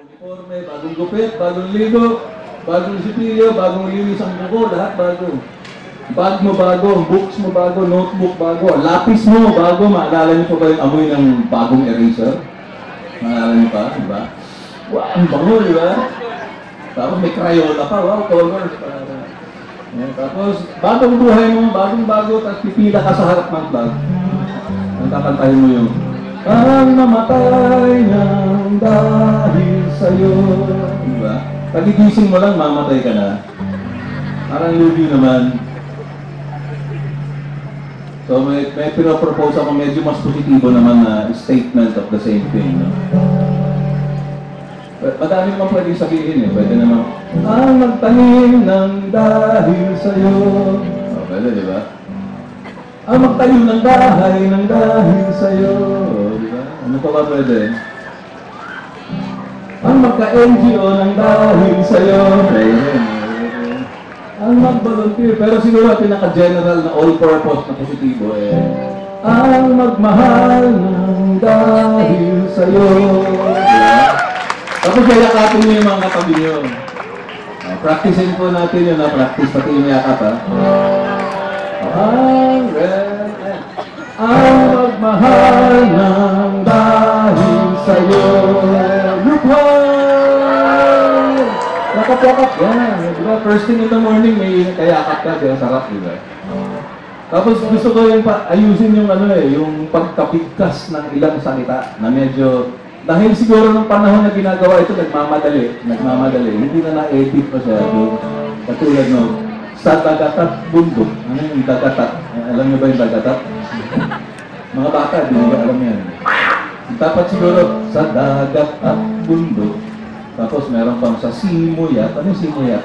uniforme, bagong gupit, bagong ligo, bagong sipilyo, bagong linis ang buko, lahat bago. Bag mo bago, books mo bago, notebook bago, lapis mo bago, maalala niyo pa ba yung amoy ng bagong eraser? Maalala niyo pa, di ba? Wow, ang bango, di ba? Tapos may Crayola pa, wow, colors. Para, Yan, tapos, bagong buhay mo, bagong bago, tapos pipila ka sa harap ng bag. Ang kakantahin mo yung, Ang namatay ng dahil sa'yo. Di ba? Pagigising mo lang, mamatay ka na. Parang lugi naman. So may, may pinopropose ako medyo mas positibo naman na statement of the same thing. No? Madami naman pwedeng sabihin eh. Pwede naman, ang magtanim ng dahil sa'yo. Oh, pwede, di ba? Ang magtanim ng bahay ng dahil sa'yo. Ano pa ba pwede? Ang magka-NGO ng dahil sa'yo. Ang mag-volunteer, pero siguro pinaka-general na all-purpose na positibo eh, ang magmahal ng dahil sa'yo. Diba? Tapos yayakapin niyo yung mga katabi niyo. Uh, practicein po natin yun na practice, pati yung yakap ha. Ang ang magmahal ng Nakapwakap yan. Di? First thing in the morning, may kayakap ka. Ba? Sarap, di ba? Tapos gusto ko yung pa- ayusin yung ano eh, yung pagkapigkas ng ilang salita na medyo dahil siguro nung panahon na ginagawa ito, nagmamadali, nagmamadali, hindi na na-edit masyado. Katulad no, sa dagatat bundok. Ano yung dagatat? Alam niyo ba yung dagatat? Mga bata, di nila alam yan. Dapat siguro sa dagat at bundok. Tapos meron pang sa Simuyat. Ano yung Simuyat?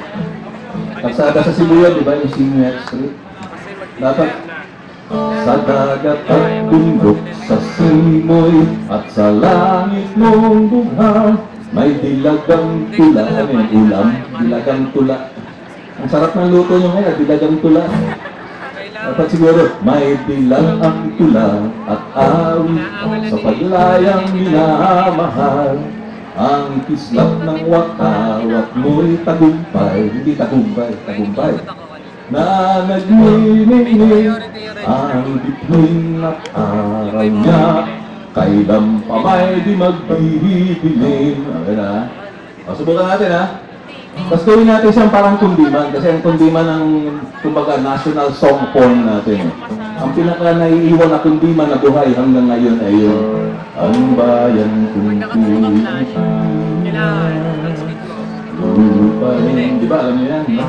Kalsada sa Simuyat, di ba yung Simuyat Street? Dapat sa dagat at bundok, sa simoy at sa langit mong bughaw, may dilagang tula. Ano yung ulam? Dilagang tula. Ang sarap ng luto nyo ngayon, dilagang tula. Dapat siguro, may dilag ang tula at awit sa paglayang minamahal. Ang kislap ng watawat mo'y tagumpay, hindi tagumpay, tagumpay. Na nagniningning ang bituin at araw niya. Kailan pa may di magbibiling okay na o, subukan natin ha tapos gawin natin siyang parang kundiman kasi ang kundiman ng kumbaga national song form natin ang pinaka naiiwan na kundiman na buhay hanggang ngayon ay yung ang bayan kong Pilipinas Di ba alam niyo yan? No?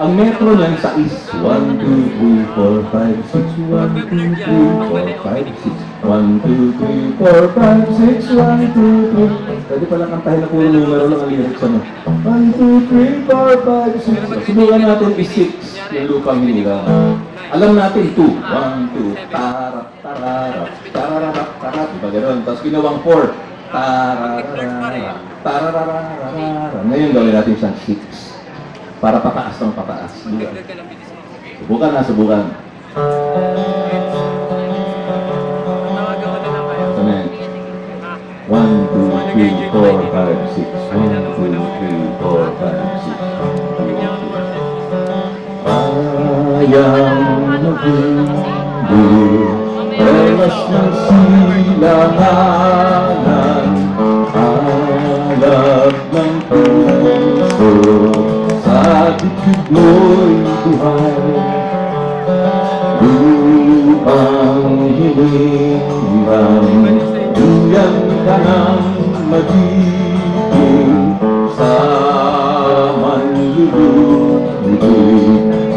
Ang metro niyan sa is 1, 2, 3, 4, 5, 6, 1, 2, 3, 4, 5, 6 1, 2, 3, 4, 5, 6, 1, 2, 3 Pwede pala kantahin na puro numero lang ang lyrics ano? 1, 2, 3, 4, 5, 6 Subukan natin is 6 yung lupang hinila Alam natin 2 1, 2, tarap, tararap, tararap, tarap Diba gano'n? Tapos ginawang 4 Tarararara, tarararara. Ngayon gawin natin siyang 6 para pataas ng pataas. Di ba? Subukan na, subukan. 2, 3, 4, 5, 6. 1, 2, 3, 4, 5, 6. Bayang nagindi, Pelas ng silanganan, Alab ng puso, sa buhay Lupang hiniram Duyan ka ng magiging Sa manlulubig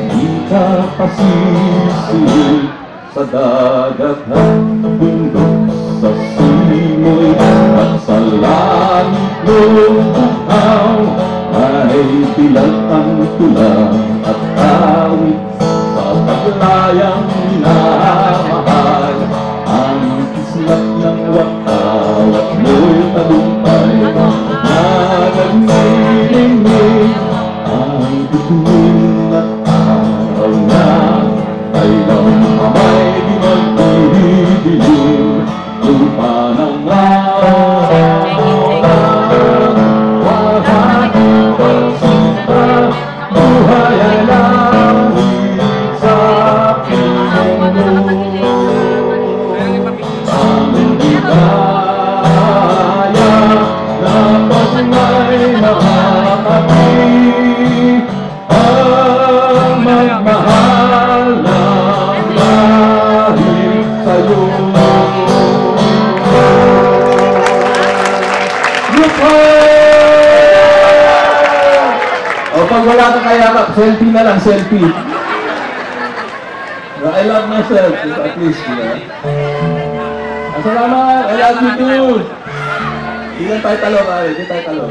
Di ka pasisi Sa dagat at bundok Sa simoy at sa langit ng buhaw ay bilang ang tula at awit sa paglayang minamahal pag wala kang kayakap, selfie na lang, selfie. I love myself, at least, di ba? Salamat! I love you too! Hindi tayo talo, pare. Hindi tayo talo.